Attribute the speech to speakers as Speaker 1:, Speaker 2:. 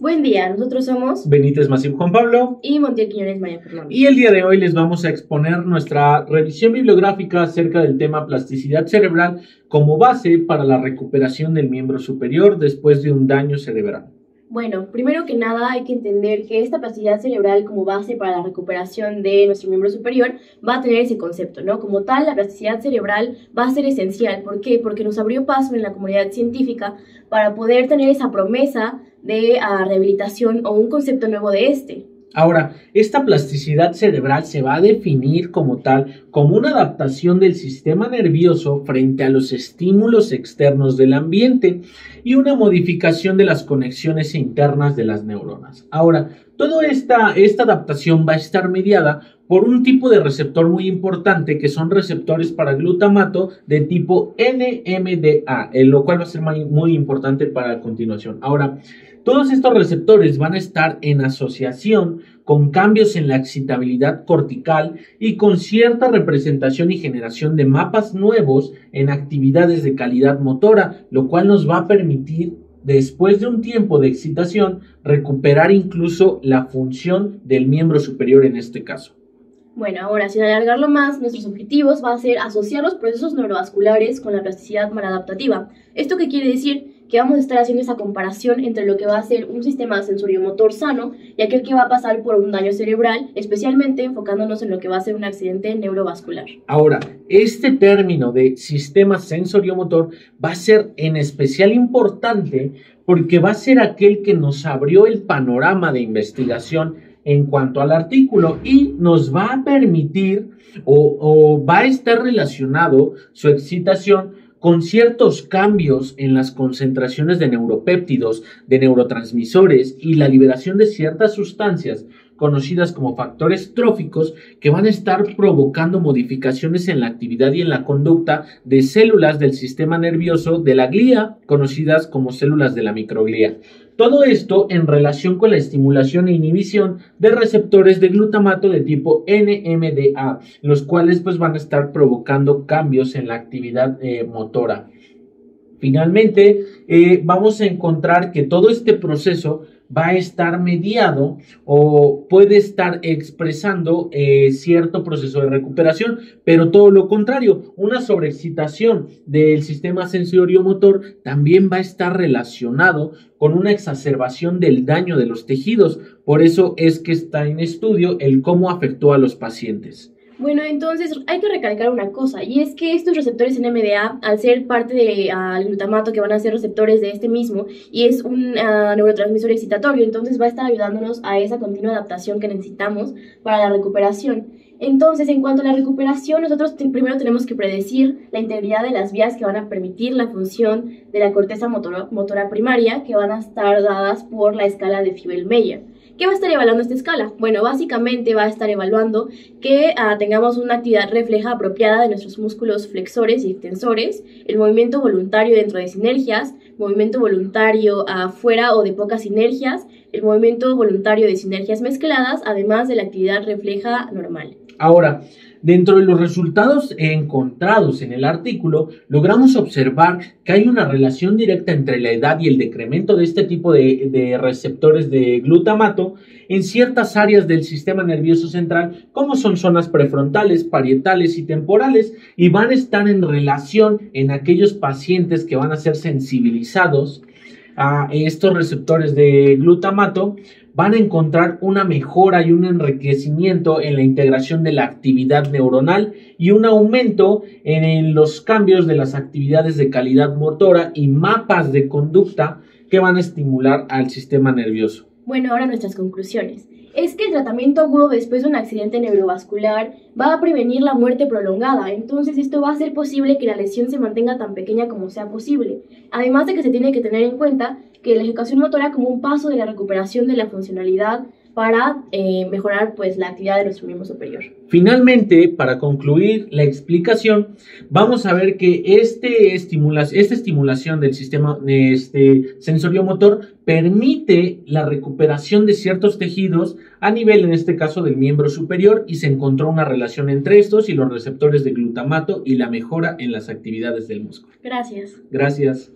Speaker 1: Buen día, nosotros somos
Speaker 2: Benítez Masip Juan Pablo
Speaker 1: y Montiel Quiñones María Fernanda.
Speaker 2: y el día de hoy les vamos a exponer nuestra revisión bibliográfica acerca del tema plasticidad cerebral como base para la recuperación del miembro superior después de un daño cerebral.
Speaker 1: Bueno, primero que nada hay que entender que esta plasticidad cerebral como base para la recuperación de nuestro miembro superior va a tener ese concepto, ¿no? Como tal, la plasticidad cerebral va a ser esencial. ¿Por qué? Porque nos abrió paso en la comunidad científica para poder tener esa promesa de uh, rehabilitación o un concepto nuevo de este.
Speaker 2: Ahora, esta plasticidad cerebral se va a definir como tal como una adaptación del sistema nervioso frente a los estímulos externos del ambiente y una modificación de las conexiones internas de las neuronas. Ahora, toda esta, esta adaptación va a estar mediada por un tipo de receptor muy importante que son receptores para glutamato de tipo NMDA, lo cual va a ser muy, muy importante para la continuación. Ahora, todos estos receptores van a estar en asociación con cambios en la excitabilidad cortical y con cierta representación y generación de mapas nuevos en actividades de calidad motora, lo cual nos va a permitir después de un tiempo de excitación recuperar incluso la función del miembro superior en este caso.
Speaker 1: Bueno, ahora sin alargarlo más, nuestros objetivos va a ser asociar los procesos neurovasculares con la plasticidad maladaptativa. ¿Esto qué quiere decir? Que vamos a estar haciendo esa comparación entre lo que va a ser un sistema sensoriomotor sano y aquel que va a pasar por un daño cerebral, especialmente enfocándonos en lo que va a ser un accidente neurovascular.
Speaker 2: Ahora, este término de sistema sensoriomotor va a ser en especial importante porque va a ser aquel que nos abrió el panorama de investigación en cuanto al artículo y nos va a permitir o, va a estar relacionado su excitación con ciertos cambios en las concentraciones de neuropéptidos, de neurotransmisores y la liberación de ciertas sustancias conocidas como factores tróficos que van a estar provocando modificaciones en la actividad y en la conducta de células del sistema nervioso de la glía, conocidas como células de la microglía. Todo esto en relación con la estimulación e inhibición de receptores de glutamato de tipo NMDA, los cuales pues van a estar provocando cambios en la actividad eh, motora. Finalmente, eh, vamos a encontrar que todo este proceso va a estar mediado o puede estar expresando eh, cierto proceso de recuperación, pero todo lo contrario, una sobreexcitación del sistema sensorio-motor también va a estar relacionado con una exacerbación del daño de los tejidos. Por eso es que está en estudio el cómo afectó a los pacientes.
Speaker 1: Bueno, entonces hay que recalcar una cosa, y es que estos receptores NMDA, al ser parte del uh, glutamato, que van a ser receptores de este mismo, y es un uh, neurotransmisor excitatorio, entonces va a estar ayudándonos a esa continua adaptación que necesitamos para la recuperación. Entonces, en cuanto a la recuperación, nosotros primero tenemos que predecir la integridad de las vías que van a permitir la función de la corteza motora, motora primaria, que van a estar dadas por la escala de Fibel-Meyer. ¿Qué va a estar evaluando esta escala? Bueno, básicamente va a estar evaluando que uh, tengamos una actividad refleja apropiada de nuestros músculos flexores y extensores, el movimiento voluntario dentro de sinergias, movimiento voluntario afuera o de pocas sinergias, el movimiento voluntario de sinergias mezcladas, además de la actividad refleja normal.
Speaker 2: Ahora, dentro de los resultados encontrados en el artículo, logramos observar que hay una relación directa entre la edad y el decremento de este tipo de, receptores de glutamato en ciertas áreas del sistema nervioso central, como son zonas prefrontales, parietales y temporales, y van a estar en relación en aquellos pacientes que van a ser sensibilizados a estos receptores de glutamato van a encontrar una mejora y un enriquecimiento en la integración de la actividad neuronal y un aumento en los cambios de las actividades de calidad motora y mapas de conducta que van a estimular al sistema nervioso.
Speaker 1: Bueno, ahora nuestras conclusiones. Es que el tratamiento agudo después de un accidente neurovascular va a prevenir la muerte prolongada, entonces esto va a hacer posible que la lesión se mantenga tan pequeña como sea posible. Además de que se tiene que tener en cuenta que la educación motora como un paso de la recuperación de la funcionalidad para eh, mejorar pues la actividad de nuestro miembro superior.
Speaker 2: Finalmente, para concluir la explicación, vamos a ver que este estimula esta estimulación del sistema este, sensoriomotor permite la recuperación de ciertos tejidos a nivel, en este caso, del miembro superior y se encontró una relación entre estos y los receptores de glutamato y la mejora en las actividades del músculo.
Speaker 1: Gracias.
Speaker 2: Gracias.